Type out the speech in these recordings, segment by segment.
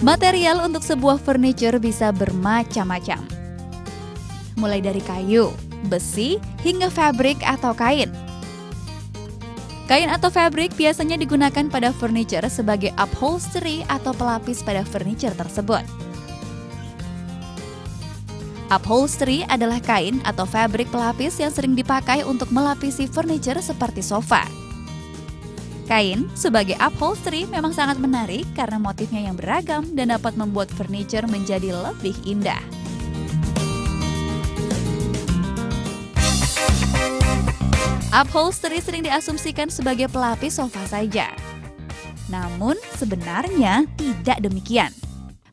Material untuk sebuah furniture bisa bermacam-macam. Mulai dari kayu, besi, hingga fabric atau kain. Kain atau fabric biasanya digunakan pada furniture sebagai upholstery atau pelapis pada furniture tersebut. Upholstery adalah kain atau fabric pelapis yang sering dipakai untuk melapisi furniture seperti sofa. Kain sebagai upholstery memang sangat menarik karena motifnya yang beragam dan dapat membuat furniture menjadi lebih indah. Upholstery sering diasumsikan sebagai pelapis sofa saja. Namun sebenarnya tidak demikian.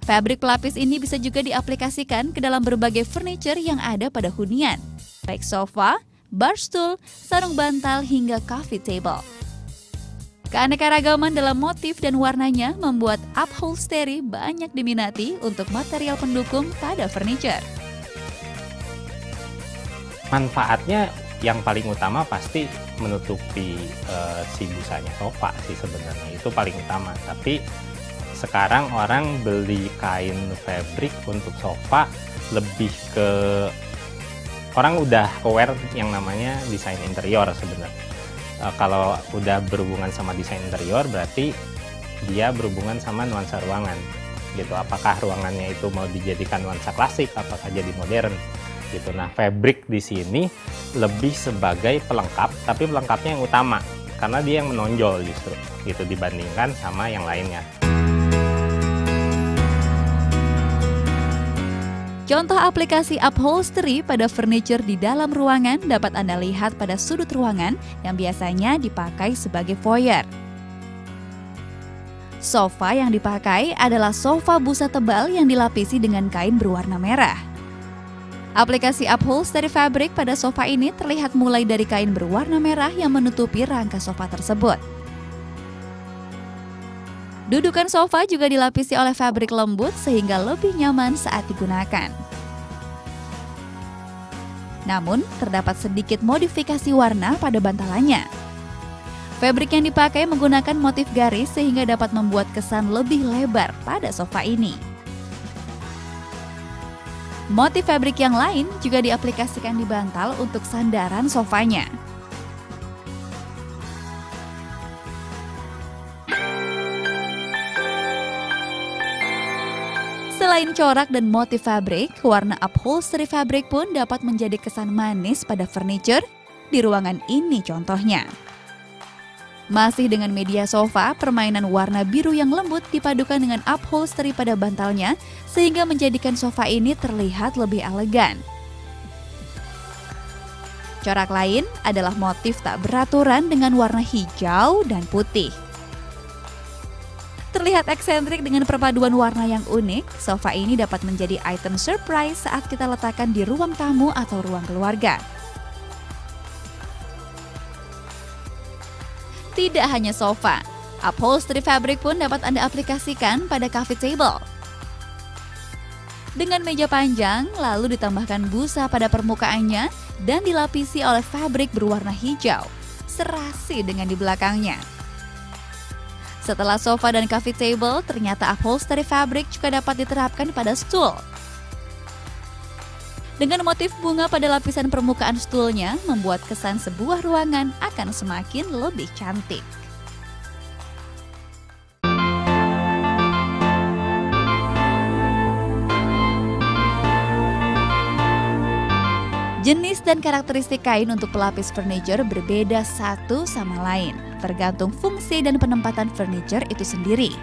Fabrik pelapis ini bisa juga diaplikasikan ke dalam berbagai furniture yang ada pada hunian, baik sofa, bar stool, sarung bantal hingga coffee table. Keanekaragaman dalam motif dan warnanya membuat upholstery banyak diminati untuk material pendukung pada furniture. Manfaatnya yang paling utama pasti menutupi uh, si busanya sofa sih sebenarnya itu paling utama. Tapi sekarang orang beli kain fabric untuk sofa lebih ke orang udah aware yang namanya desain interior sebenarnya uh, kalau udah berhubungan sama desain interior berarti dia berhubungan sama nuansa ruangan gitu. Apakah ruangannya itu mau dijadikan nuansa klasik apakah jadi modern gitu. Nah fabric di sini lebih sebagai pelengkap tapi pelengkapnya yang utama karena dia yang menonjol justru gitu dibandingkan sama yang lainnya Contoh aplikasi upholstery pada furniture di dalam ruangan dapat Anda lihat pada sudut ruangan yang biasanya dipakai sebagai foyer. Sofa yang dipakai adalah sofa busa tebal yang dilapisi dengan kain berwarna merah. Aplikasi upholstery fabric pada sofa ini terlihat mulai dari kain berwarna merah yang menutupi rangka sofa tersebut. Dudukan sofa juga dilapisi oleh fabrik lembut sehingga lebih nyaman saat digunakan. Namun, terdapat sedikit modifikasi warna pada bantalannya. Fabrik yang dipakai menggunakan motif garis sehingga dapat membuat kesan lebih lebar pada sofa ini. Motif fabrik yang lain juga diaplikasikan di bantal untuk sandaran sofanya. Selain corak dan motif fabrik, warna upholstery fabrik pun dapat menjadi kesan manis pada furniture di ruangan ini contohnya. Masih dengan media sofa, permainan warna biru yang lembut dipadukan dengan upholstery pada bantalnya sehingga menjadikan sofa ini terlihat lebih elegan. Corak lain adalah motif tak beraturan dengan warna hijau dan putih. Terlihat eksentrik dengan perpaduan warna yang unik, sofa ini dapat menjadi item surprise saat kita letakkan di ruang tamu atau ruang keluarga. Tidak hanya sofa, upholstery fabric pun dapat Anda aplikasikan pada coffee table. Dengan meja panjang, lalu ditambahkan busa pada permukaannya dan dilapisi oleh fabrik berwarna hijau, serasi dengan di belakangnya. Setelah sofa dan coffee table, ternyata upholstery fabric juga dapat diterapkan pada stool. Dengan motif bunga pada lapisan permukaan stulnya, membuat kesan sebuah ruangan akan semakin lebih cantik. Jenis dan karakteristik kain untuk pelapis furniture berbeda satu sama lain, tergantung fungsi dan penempatan furniture itu sendiri.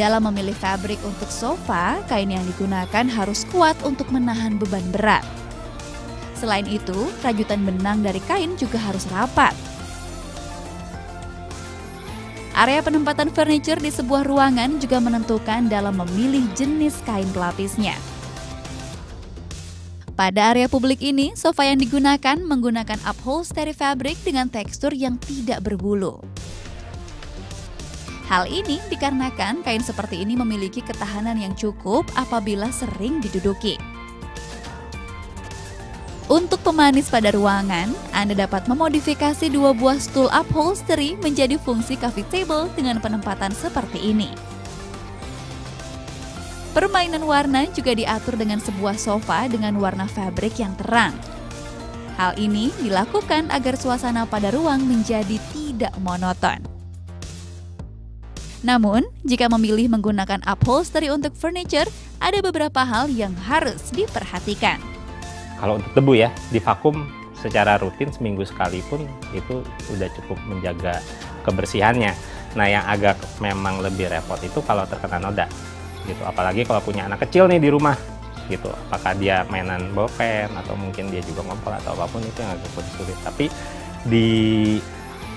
Dalam memilih fabrik untuk sofa, kain yang digunakan harus kuat untuk menahan beban berat. Selain itu, rajutan benang dari kain juga harus rapat. Area penempatan furniture di sebuah ruangan juga menentukan dalam memilih jenis kain pelapisnya. Pada area publik ini, sofa yang digunakan menggunakan upholstery fabric dengan tekstur yang tidak berbulu. Hal ini dikarenakan kain seperti ini memiliki ketahanan yang cukup apabila sering diduduki. Untuk pemanis pada ruangan, Anda dapat memodifikasi dua buah stool upholstery menjadi fungsi coffee table dengan penempatan seperti ini. Permainan warna juga diatur dengan sebuah sofa dengan warna fabric yang terang. Hal ini dilakukan agar suasana pada ruang menjadi tidak monoton. Namun, jika memilih menggunakan upholstery untuk furniture, ada beberapa hal yang harus diperhatikan. Kalau untuk debu ya, di vakum secara rutin seminggu sekali pun itu udah cukup menjaga kebersihannya. Nah, yang agak memang lebih repot itu kalau terkena noda gitu. Apalagi kalau punya anak kecil nih di rumah gitu. Apakah dia mainan bolpen atau mungkin dia juga ngompol atau apa pun itu yang agak sulit tapi di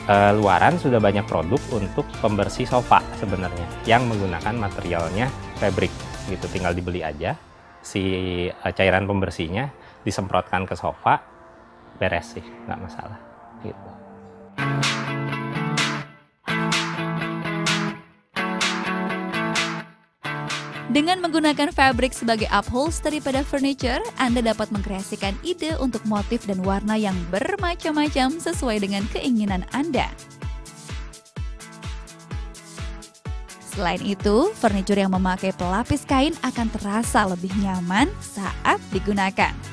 uh, luaran sudah banyak produk untuk pembersih sofa sebenarnya yang menggunakan materialnya fabric gitu. Tinggal dibeli aja si uh, cairan pembersihnya disemprotkan ke sofa beres sih nggak masalah gitu Dengan menggunakan fabric sebagai upholstery pada furniture, Anda dapat mengkreasikan ide untuk motif dan warna yang bermacam-macam sesuai dengan keinginan Anda. Selain itu, furniture yang memakai pelapis kain akan terasa lebih nyaman saat digunakan.